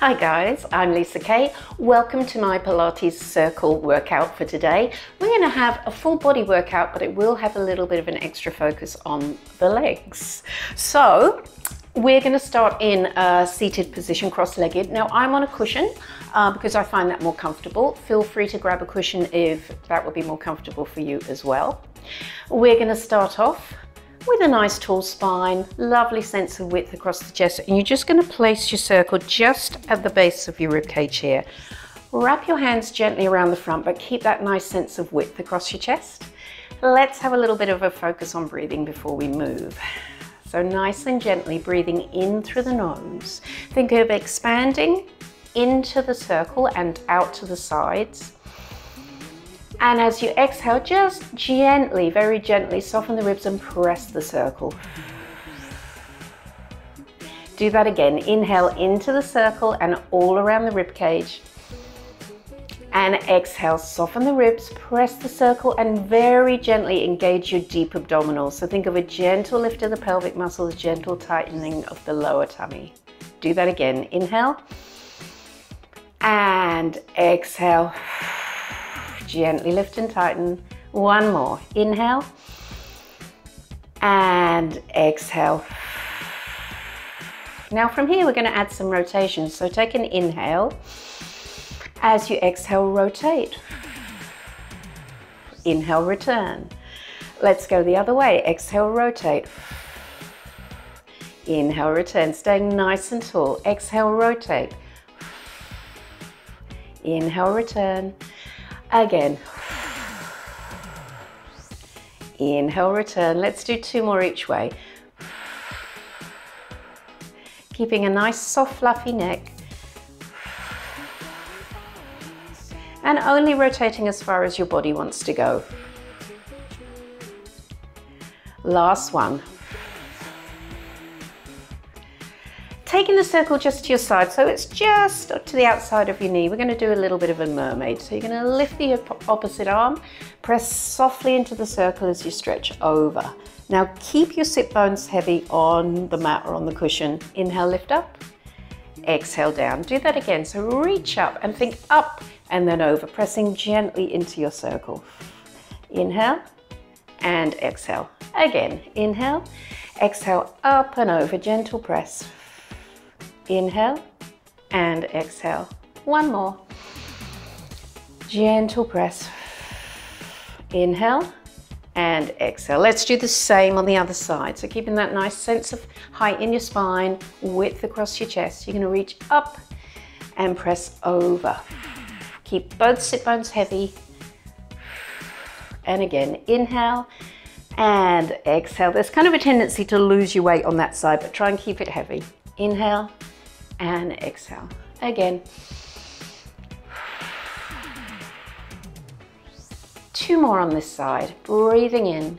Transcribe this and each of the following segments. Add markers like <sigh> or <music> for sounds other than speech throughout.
Hi guys, I'm Lisa Kaye. Welcome to my Pilates circle workout for today. We're going to have a full body workout, but it will have a little bit of an extra focus on the legs. So we're going to start in a seated position, cross-legged. Now I'm on a cushion uh, because I find that more comfortable. Feel free to grab a cushion if that would be more comfortable for you as well. We're going to start off with a nice tall spine, lovely sense of width across the chest. And you're just going to place your circle just at the base of your ribcage here. Wrap your hands gently around the front, but keep that nice sense of width across your chest. Let's have a little bit of a focus on breathing before we move. So nice and gently breathing in through the nose. Think of expanding into the circle and out to the sides. And as you exhale, just gently, very gently soften the ribs and press the circle. Do that again. Inhale into the circle and all around the rib cage. And exhale, soften the ribs, press the circle and very gently engage your deep abdominals. So think of a gentle lift of the pelvic muscles, gentle tightening of the lower tummy. Do that again. Inhale and exhale. Gently lift and tighten. One more. Inhale and exhale. Now from here, we're gonna add some rotation. So take an inhale. As you exhale, rotate. Inhale, return. Let's go the other way. Exhale, rotate. Inhale, return, staying nice and tall. Exhale, rotate. Inhale, return. Again. Inhale, return. Let's do two more each way. Keeping a nice soft fluffy neck. And only rotating as far as your body wants to go. Last one. Taking the circle just to your side, so it's just to the outside of your knee. We're going to do a little bit of a mermaid. So you're going to lift the opposite arm, press softly into the circle as you stretch over. Now keep your sit bones heavy on the mat or on the cushion. Inhale, lift up. Exhale down. Do that again. So reach up and think up and then over, pressing gently into your circle. Inhale and exhale. Again, inhale, exhale up and over, gentle press. Inhale and exhale. One more. Gentle press. Inhale and exhale. Let's do the same on the other side. So keeping that nice sense of height in your spine, width across your chest. You're gonna reach up and press over. Keep both sit bones heavy. And again, inhale and exhale. There's kind of a tendency to lose your weight on that side, but try and keep it heavy. Inhale and exhale. Again. Two more on this side. Breathing in,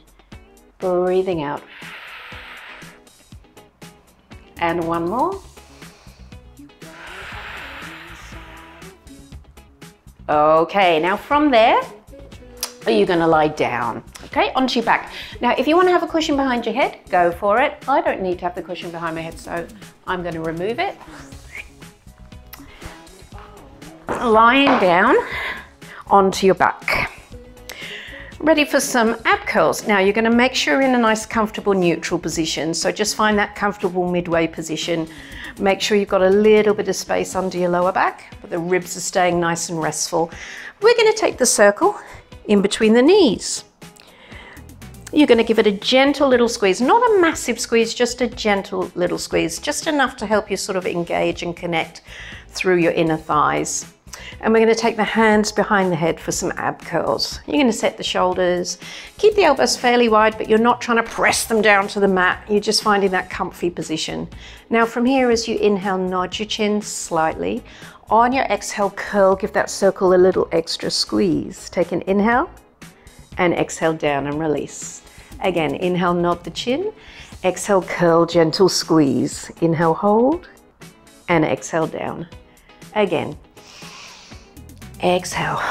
breathing out. And one more. Okay, now from there, are you gonna lie down? Okay, onto your back. Now, if you wanna have a cushion behind your head, go for it. I don't need to have the cushion behind my head, so I'm gonna remove it lying down onto your back. Ready for some ab curls. Now you're gonna make sure you're in a nice comfortable neutral position. So just find that comfortable midway position. Make sure you've got a little bit of space under your lower back, but the ribs are staying nice and restful. We're gonna take the circle in between the knees. You're going to give it a gentle little squeeze, not a massive squeeze, just a gentle little squeeze, just enough to help you sort of engage and connect through your inner thighs. And we're going to take the hands behind the head for some ab curls. You're going to set the shoulders, keep the elbows fairly wide, but you're not trying to press them down to the mat. You're just finding that comfy position. Now from here, as you inhale, nod your chin slightly. On your exhale, curl, give that circle a little extra squeeze. Take an inhale and exhale down and release. Again, inhale, nod the chin. Exhale, curl, gentle squeeze. Inhale, hold, and exhale down. Again, Exhale.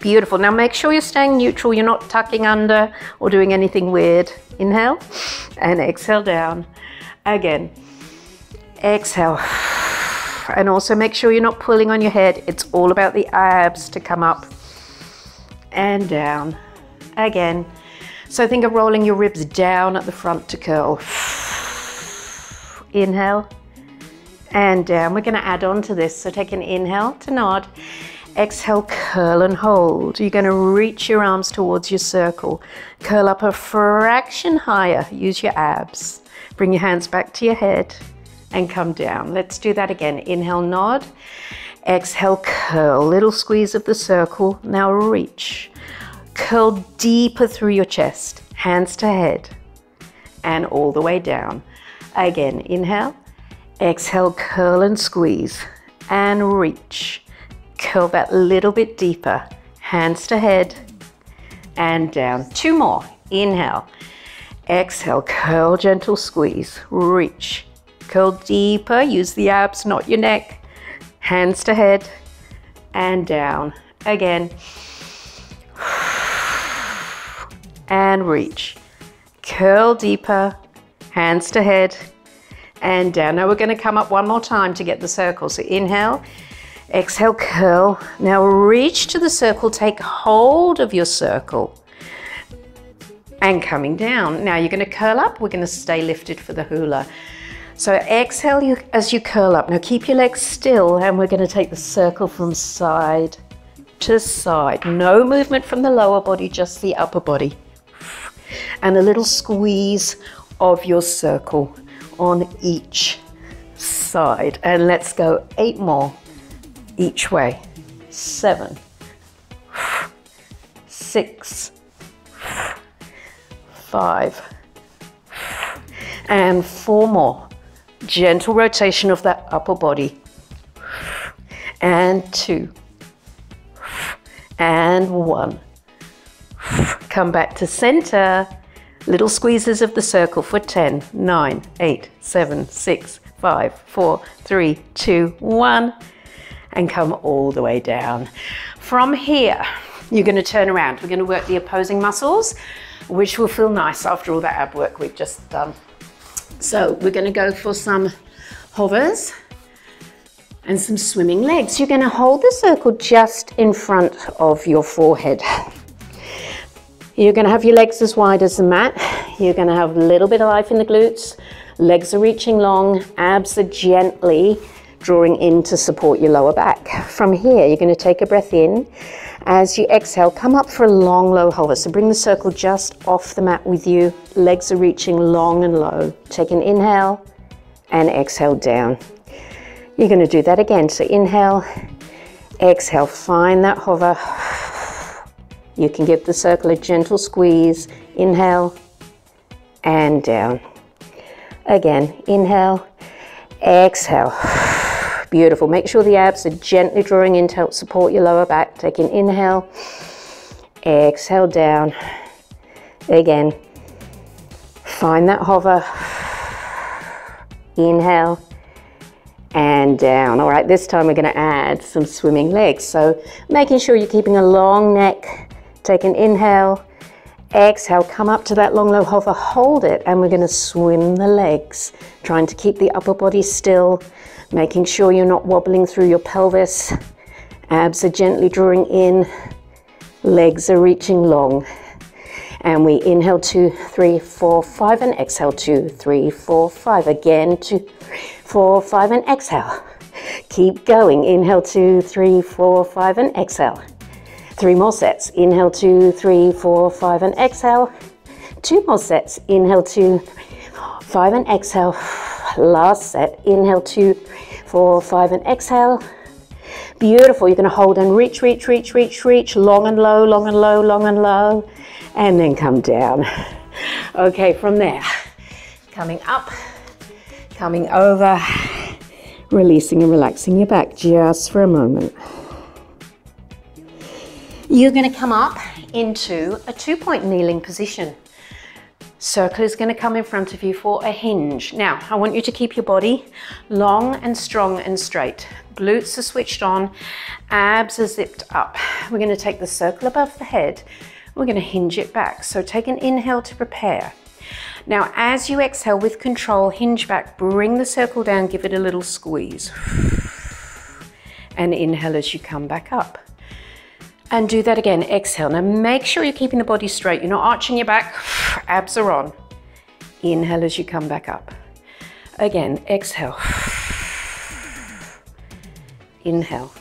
Beautiful. Now make sure you're staying neutral. You're not tucking under or doing anything weird. Inhale and exhale down. Again. Exhale. And also make sure you're not pulling on your head. It's all about the abs to come up and down. Again. So think of rolling your ribs down at the front to curl. Inhale and down. We're going to add on to this. So take an inhale to nod. Exhale, curl and hold. You're going to reach your arms towards your circle. Curl up a fraction higher. Use your abs. Bring your hands back to your head and come down. Let's do that again. Inhale, nod. Exhale, curl. Little squeeze of the circle. Now reach. Curl deeper through your chest. Hands to head. And all the way down. Again, inhale. Exhale, curl and squeeze. And reach. Curl that little bit deeper. Hands to head. And down. Two more. Inhale. Exhale, curl, gentle squeeze. Reach. Curl deeper. Use the abs, not your neck. Hands to head. And down. Again. <sighs> And reach. Curl deeper. Hands to head and down. Now we're going to come up one more time to get the circle. So inhale, exhale, curl. Now reach to the circle, take hold of your circle and coming down. Now you're going to curl up. We're going to stay lifted for the hula. So exhale you, as you curl up. Now keep your legs still and we're going to take the circle from side to side. No movement from the lower body, just the upper body. And a little squeeze of your circle on each side. And let's go eight more each way. Seven, six, five, and four more. Gentle rotation of that upper body. And two, and one. Come back to center. Little squeezes of the circle for 10, 9, 8, 7, 6, 5, 4, 3, 2, 1. And come all the way down. From here, you're going to turn around. We're going to work the opposing muscles, which will feel nice after all that ab work we've just done. So we're going to go for some hovers and some swimming legs. You're going to hold the circle just in front of your forehead. <laughs> You're going to have your legs as wide as the mat. You're going to have a little bit of life in the glutes. Legs are reaching long, abs are gently drawing in to support your lower back. From here, you're going to take a breath in. As you exhale, come up for a long, low hover. So bring the circle just off the mat with you. Legs are reaching long and low. Take an inhale and exhale down. You're going to do that again. So inhale, exhale, find that hover. You can give the circle a gentle squeeze. Inhale and down. Again, inhale, exhale. <sighs> Beautiful. Make sure the abs are gently drawing in to help support your lower back. Take an inhale, exhale down. Again, find that hover. <sighs> Inhale and down. All right, this time we're going to add some swimming legs. So making sure you're keeping a long neck Take an inhale, exhale, come up to that long low hover, hold it, and we're gonna swim the legs, trying to keep the upper body still, making sure you're not wobbling through your pelvis. Abs are gently drawing in, legs are reaching long. And we inhale two, three, four, five, and exhale two, three, four, five. Again, two, four, five, and exhale. Keep going. Inhale two, three, four, five, and exhale. Three more sets. Inhale, two, three, four, five, and exhale. Two more sets. Inhale, two, five, and exhale. Last set. Inhale, two, four, five, and exhale. Beautiful. You're going to hold and reach, reach, reach, reach, reach. Long and low, long and low, long and low. And then come down. <laughs> Okay, from there, coming up, coming over, releasing and relaxing your back just for a moment. You're going to come up into a two-point kneeling position. Circle is going to come in front of you for a hinge. Now, I want you to keep your body long and strong and straight. Glutes are switched on, abs are zipped up. We're going to take the circle above the head. We're going to hinge it back. So take an inhale to prepare. Now, as you exhale with control, hinge back, bring the circle down, give it a little squeeze. and inhale as you come back up. And do that again, exhale. Now make sure you're keeping the body straight. You're not arching your back, <sighs> abs are on. Inhale as you come back up. Again, exhale. <sighs> Inhale.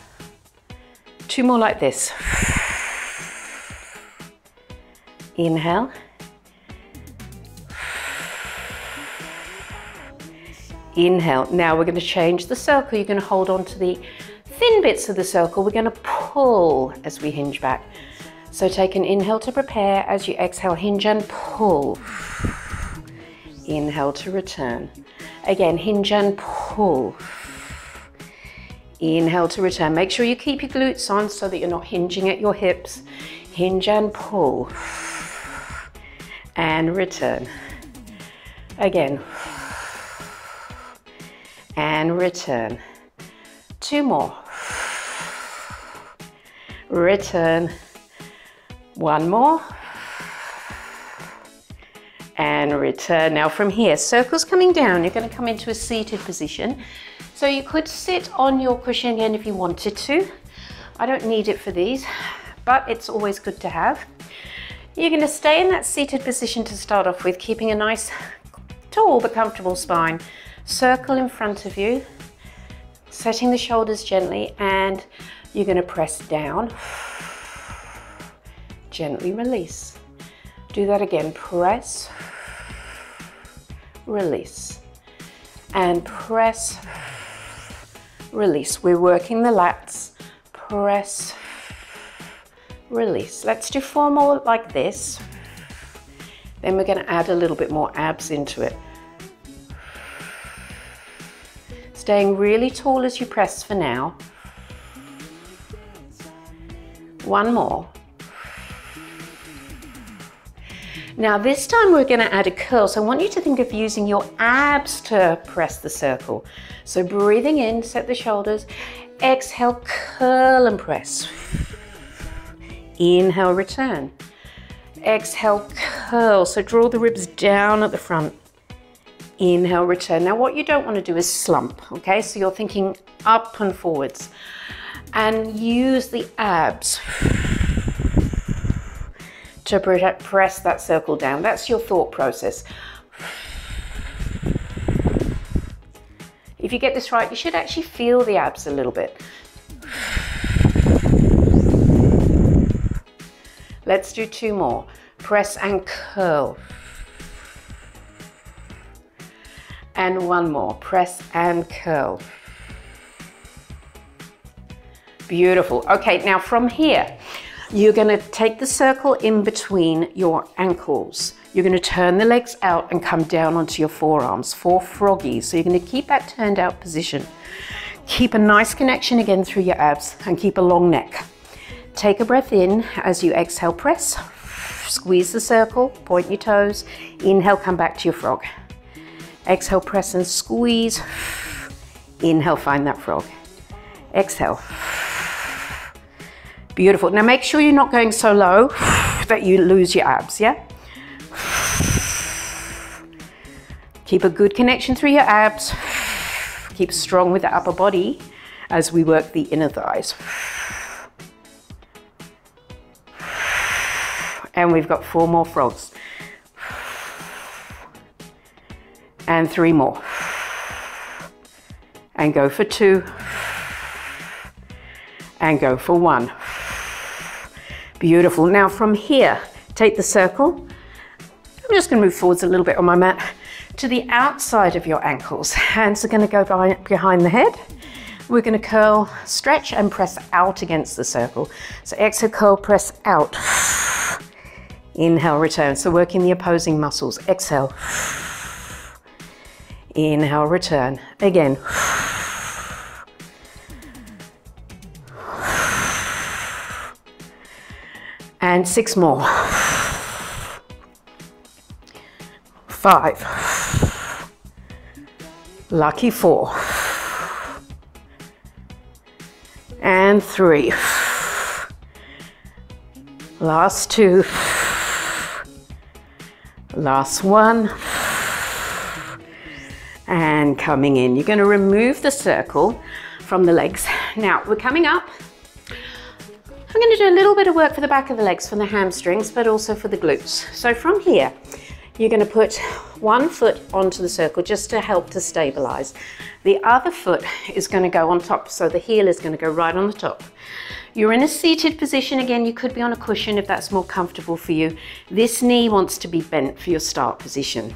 Two more like this. <sighs> Inhale. Inhale. Now we're going to change the circle. You're going to hold on to the thin bits of the circle. We're going to pull as we hinge back. So take an inhale to prepare. As you exhale, hinge and pull. Inhale to return. Again, hinge and pull. Inhale to return. Make sure you keep your glutes on so that you're not hinging at your hips. Hinge and pull. And return. Again and return. Two more. Return. One more. And return. Now from here, circles coming down, you're going to come into a seated position. So you could sit on your cushion again if you wanted to. I don't need it for these, but it's always good to have. You're going to stay in that seated position to start off with, keeping a nice, tall but comfortable spine circle in front of you, setting the shoulders gently, and you're going to press down, gently release. Do that again, press, release, and press, release. We're working the lats, press, release. Let's do four more like this. Then we're going to add a little bit more abs into it. Staying really tall as you press for now. One more. Now this time we're going to add a curl, so I want you to think of using your abs to press the circle. So breathing in, set the shoulders, exhale, curl and press. Inhale, return. Exhale, curl, so draw the ribs down at the front. Inhale, return. Now what you don't want to do is slump, okay? So you're thinking up and forwards. And use the abs to press that circle down. That's your thought process. If you get this right, you should actually feel the abs a little bit. Let's do two more. Press and curl. and one more. Press and curl. Beautiful. Okay, now from here, you're going to take the circle in between your ankles. You're going to turn the legs out and come down onto your forearms, for froggies. So you're going to keep that turned out position. Keep a nice connection again through your abs and keep a long neck. Take a breath in as you exhale, press. Squeeze the circle, point your toes. Inhale, come back to your frog. Exhale, press and squeeze. Inhale, find that frog. Exhale. Beautiful. Now make sure you're not going so low <sighs> that you lose your abs, yeah? <sighs> Keep a good connection through your abs. <sighs> Keep strong with the upper body as we work the inner thighs. And we've got four more frogs. and three more. And go for two. And go for one. Beautiful. Now from here, take the circle. I'm just going to move forwards a little bit on my mat to the outside of your ankles. Hands are going to go behind the head. We're going to curl, stretch and press out against the circle. So exhale, curl, press out. <sighs> Inhale, return. So working the opposing muscles. Exhale. <sighs> Inhale, return. Again. <sighs> And six more. Five. Lucky four. And three. Last two. Last one and coming in. You're going to remove the circle, from the legs. Now we're coming up. Going to do a little bit of work for the back of the legs, for the hamstrings, but also for the glutes. So from here, you're going to put one foot onto the circle just to help to stabilize. The other foot is going to go on top, so the heel is going to go right on the top. You're in a seated position again. You could be on a cushion if that's more comfortable for you. This knee wants to be bent for your start position.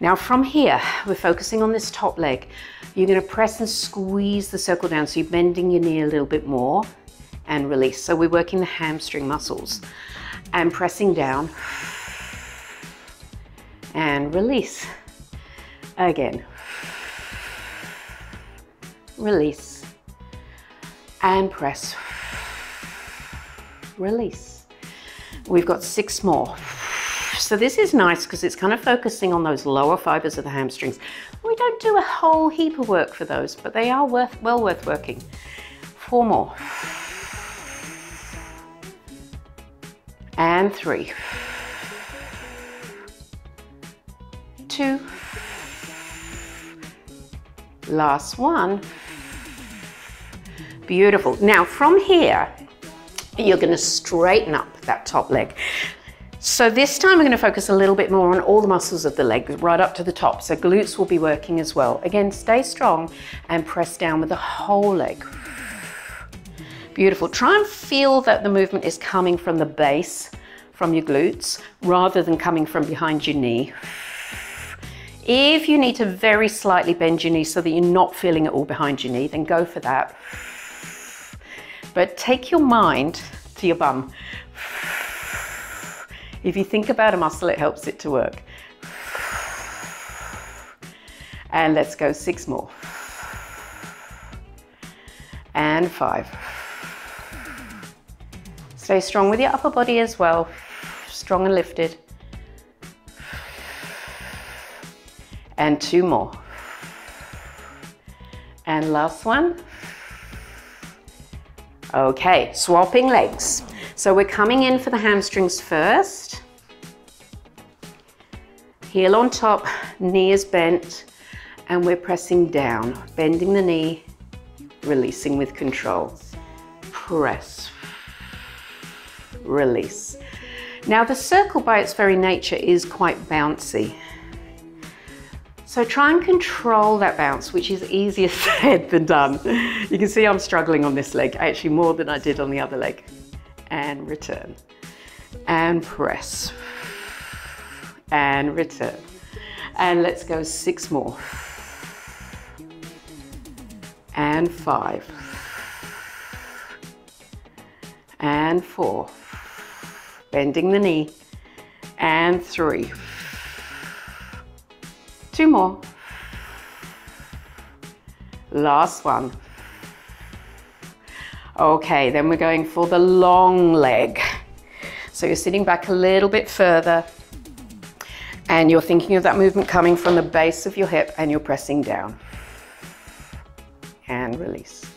Now from here, we're focusing on this top leg. You're gonna press and squeeze the circle down so you're bending your knee a little bit more and release. So we're working the hamstring muscles and pressing down and release. Again. Release and press release. We've got six more. So this is nice because it's kind of focusing on those lower fibers of the hamstrings. We don't do a whole heap of work for those, but they are worth, well worth working. Four more. And three. Two. Last one. Beautiful. Now from here, you're going to straighten up that top leg. So this time we're going to focus a little bit more on all the muscles of the leg, right up to the top. So glutes will be working as well. Again, stay strong and press down with the whole leg. Beautiful. Try and feel that the movement is coming from the base, from your glutes, rather than coming from behind your knee. If you need to very slightly bend your knee so that you're not feeling it all behind your knee, then go for that. But take your mind to your bum. If you think about a muscle, it helps it to work. And let's go six more. And five. Stay strong with your upper body as well. Strong and lifted. And two more. And last one. Okay, swapping legs. So we're coming in for the hamstrings first. Heel on top, knee is bent, and we're pressing down, bending the knee, releasing with control. Press, release. Now the circle by its very nature is quite bouncy. So try and control that bounce, which is easier <laughs> said than done. You can see I'm struggling on this leg, actually more than I did on the other leg. And return. And press. And return. And let's go six more. And five. And four. Bending the knee. And three. Two more. Last one. Okay, then we're going for the long leg. So you're sitting back a little bit further and you're thinking of that movement coming from the base of your hip and you're pressing down. And release.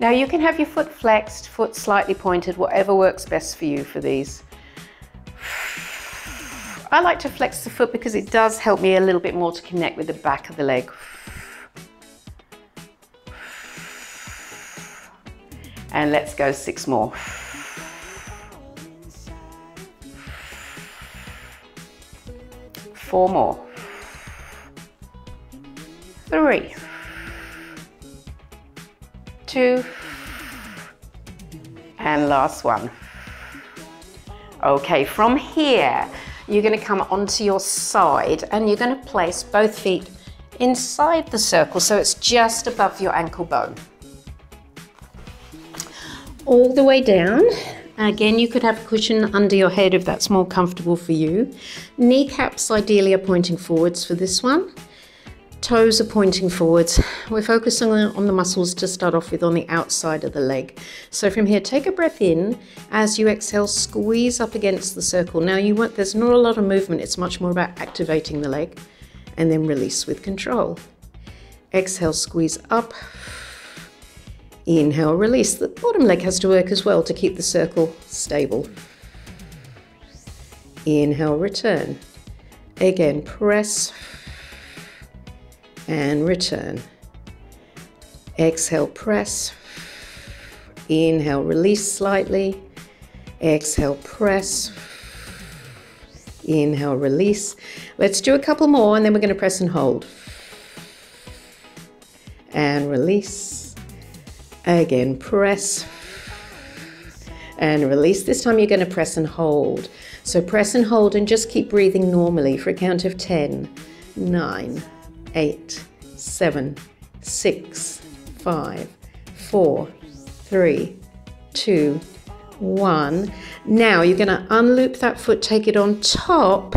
Now you can have your foot flexed, foot slightly pointed, whatever works best for you for these. I like to flex the foot because it does help me a little bit more to connect with the back of the leg. And let's go six more. Four more. Three. Two. And last one. Okay, from here, you're going to come onto your side and you're going to place both feet inside the circle so it's just above your ankle bone. All the way down. Again, you could have a cushion under your head if that's more comfortable for you. Kneecaps ideally are pointing forwards for this one. Toes are pointing forwards. We're focusing on the muscles to start off with on the outside of the leg. So from here, take a breath in. As you exhale, squeeze up against the circle. Now you want, there's not a lot of movement. It's much more about activating the leg and then release with control. Exhale, squeeze up. Inhale, release. The bottom leg has to work as well to keep the circle stable. Inhale, return. Again, press and return. Exhale, press. Inhale, release slightly. Exhale, press. Inhale, release. Let's do a couple more and then we're going to press and hold. And release. Again, press. And release. This time you're going to press and hold. So press and hold and just keep breathing normally for a count of 10, 9, 8, 7, 6, 5, 4, 3, 2, 1. Now you're going to unloop that foot, take it on top.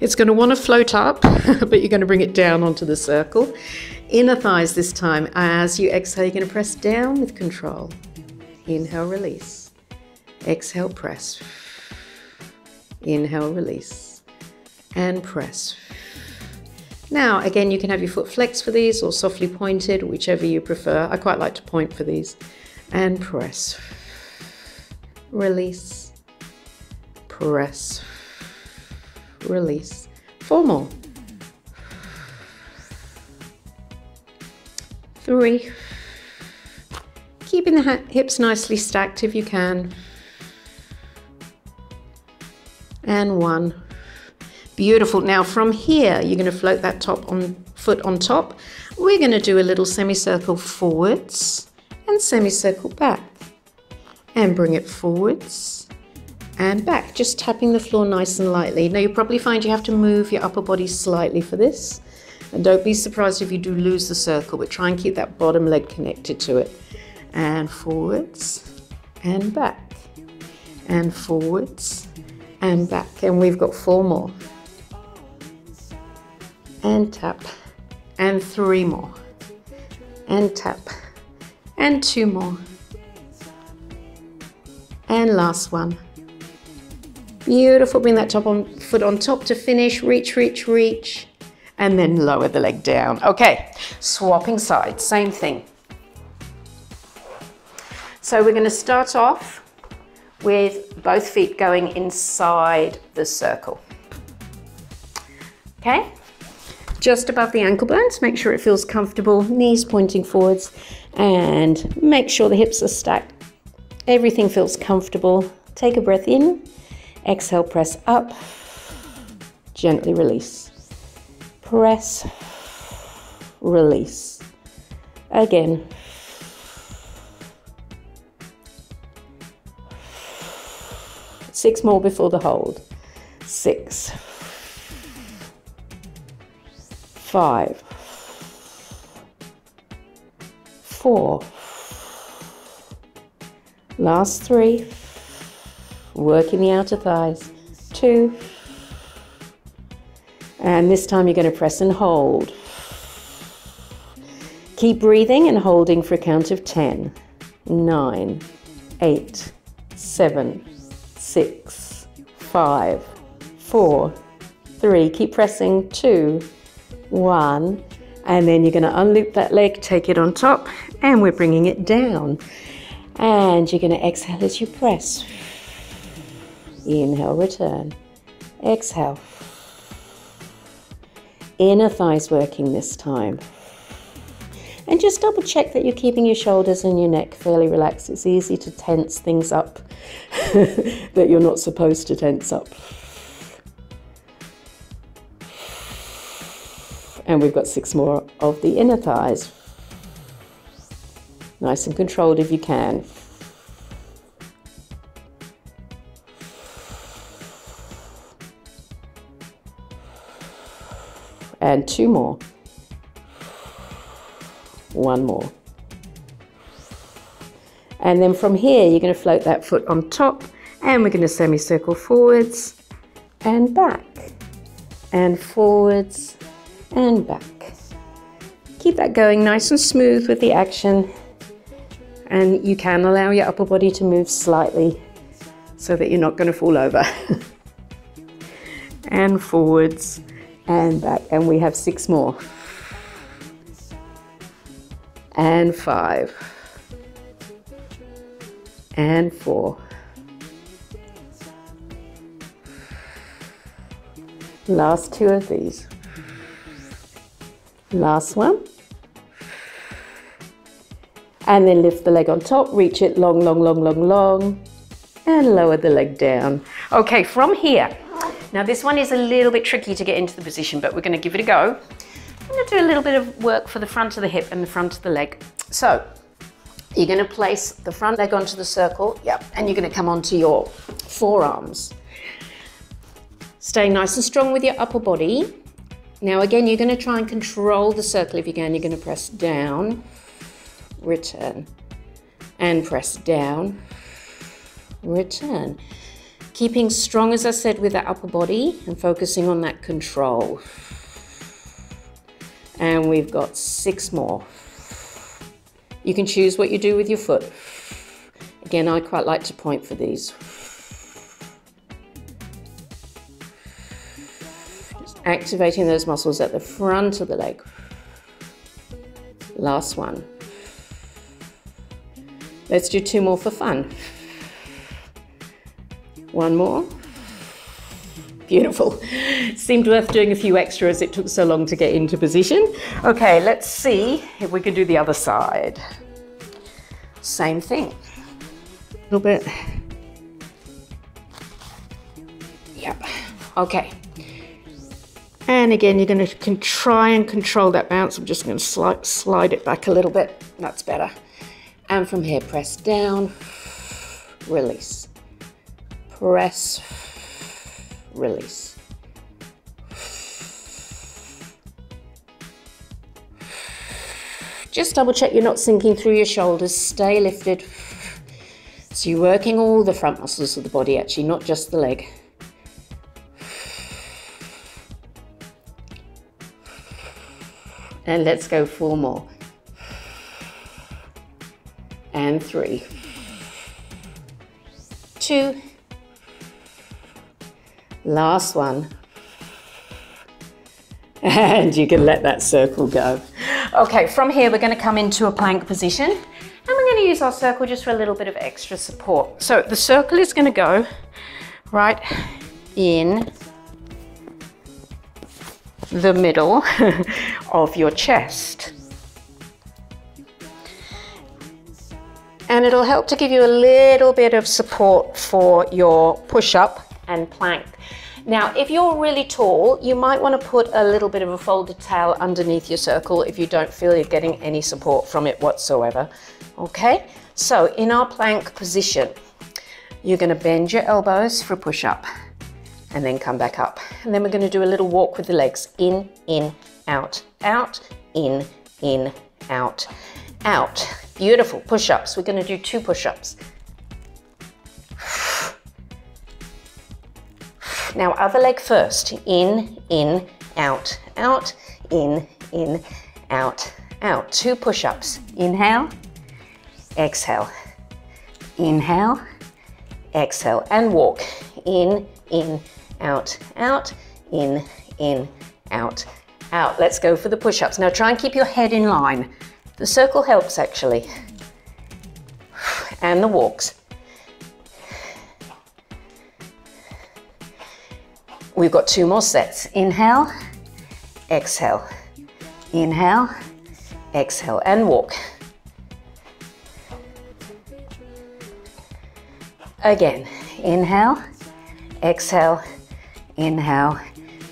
It's going to want to float up, <laughs> but you're going to bring it down onto the circle. Inner thighs this time. As you exhale, you're going to press down with control. Inhale, release. Exhale, press. Inhale, release. And press. Now, again, you can have your foot flexed for these or softly pointed, whichever you prefer. I quite like to point for these. And press. Release. Press. Release. Four more. Three. Keeping the hips nicely stacked if you can. And one. Beautiful. Now from here, you're going to float that top on foot on top. We're going to do a little semicircle forwards and semicircle back. And bring it forwards and back, just tapping the floor nice and lightly. Now you'll probably find you have to move your upper body slightly for this. And don't be surprised if you do lose the circle, but try and keep that bottom leg connected to it. And forwards and back. And forwards and back. And we've got four more and tap, and three more, and tap, and two more, and last one. Beautiful, bring that top on, foot on top to finish, reach, reach, reach, and then lower the leg down. Okay, swapping sides, same thing. So we're gonna start off with both feet going inside the circle. Okay, just above the ankle bones. Make sure it feels comfortable, knees pointing forwards, and make sure the hips are stacked. Everything feels comfortable. Take a breath in, exhale, press up, gently release. Press, release. Again. Six more before the hold. Six five, four, last three, working the outer thighs, two, and this time you're going to press and hold. Keep breathing and holding for a count of 10, 9, 8, 7, 6, 5, 4, 3. Keep pressing. 2, one, and then you're going to unloop that leg, take it on top, and we're bringing it down. And you're going to exhale as you press. Inhale, return. Exhale. Inner thighs working this time. And just double check that you're keeping your shoulders and your neck fairly relaxed. It's easy to tense things up <laughs> that you're not supposed to tense up. And we've got six more of the inner thighs. Nice and controlled if you can. And two more. One more. And then from here, you're going to float that foot on top and we're going to semicircle forwards and back and forwards and back. Keep that going nice and smooth with the action and you can allow your upper body to move slightly so that you're not going to fall over. <laughs> and forwards and back and we have six more. And five. And four. Last two of these. Last one. And then lift the leg on top, reach it long, long, long, long, long, and lower the leg down. Okay, from here, now this one is a little bit tricky to get into the position, but we're gonna give it a go. I'm gonna do a little bit of work for the front of the hip and the front of the leg. So, you're gonna place the front leg onto the circle, yep, and you're gonna come onto your forearms. Staying nice and strong with your upper body. Now again, you're gonna try and control the circle if you can. You're gonna press down, return, and press down, return. Keeping strong, as I said, with that upper body and focusing on that control. And we've got six more. You can choose what you do with your foot. Again, I quite like to point for these. Activating those muscles at the front of the leg. Last one. Let's do two more for fun. One more. Beautiful. <laughs> Seemed worth doing a few extras. It took so long to get into position. Okay, let's see if we can do the other side. Same thing. A little bit. Yep. Okay. And again, you're going to try and control that bounce. I'm just going to slide, slide it back a little bit. That's better. And from here, press down, release press, release. Just double check you're not sinking through your shoulders, stay lifted. So you're working all the front muscles of the body actually, not just the leg. And let's go four more. And three, two, Last one. And you can let that circle go. Okay, from here we're going to come into a plank position and we're going to use our circle just for a little bit of extra support. So the circle is going to go right in the middle <laughs> of your chest. And it'll help to give you a little bit of support for your push-up and plank. Now, if you're really tall, you might want to put a little bit of a folded towel underneath your circle if you don't feel you're getting any support from it whatsoever. Okay, so in our plank position, you're going to bend your elbows for a push up and then come back up. And then we're going to do a little walk with the legs in, in, out, out, in, in, out, out. Beautiful push ups. We're going to do two push ups. Now other leg first. In, in, out, out, in, in, out, out. Two push-ups. Inhale, exhale. Inhale, exhale. And walk. In, in, out, out, in, in, out, out. Let's go for the push-ups. Now try and keep your head in line. The circle helps actually. And the walks. We've got two more sets. Inhale, exhale. Inhale, exhale, and walk. Again, inhale, exhale, inhale,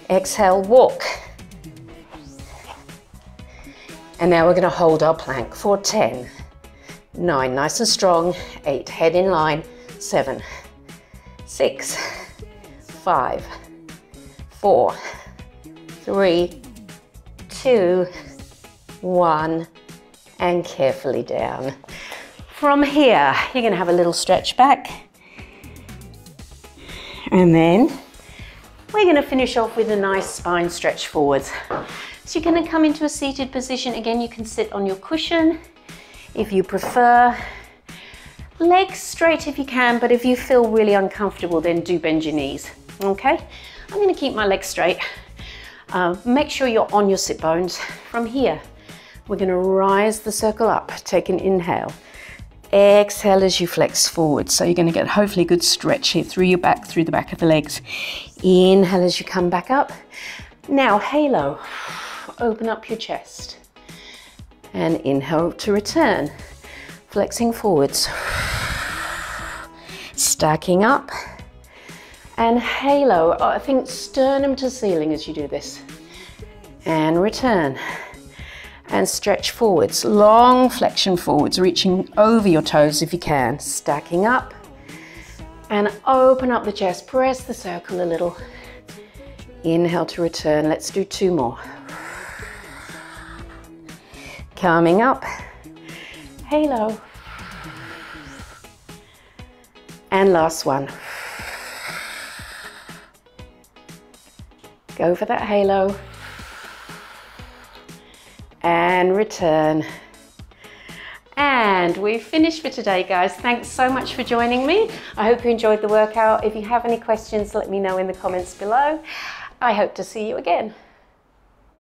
exhale, walk. And now we're going to hold our plank for 10, 9, nice and strong, 8, head in line, 7, 6, 5, four, three, two, one, and carefully down. From here, you're gonna have a little stretch back. And then we're gonna finish off with a nice spine stretch forwards. So you're gonna come into a seated position. Again, you can sit on your cushion if you prefer. Legs straight if you can, but if you feel really uncomfortable, then do bend your knees, okay? I'm gonna keep my legs straight. Uh, make sure you're on your sit bones. From here, we're gonna rise the circle up. Take an inhale. Exhale as you flex forward. So you're gonna get hopefully good stretch here through your back, through the back of the legs. Inhale as you come back up. Now, halo. Open up your chest. And inhale to return. Flexing forwards. Stacking up. And halo. Oh, I think sternum to ceiling as you do this. And return. And stretch forwards. Long flexion forwards, reaching over your toes if you can. Stacking up. And open up the chest. Press the circle a little. Inhale to return. Let's do two more. Coming up. Halo. And last one. Go for that halo. And return. And we've finished for today, guys. Thanks so much for joining me. I hope you enjoyed the workout. If you have any questions, let me know in the comments below. I hope to see you again.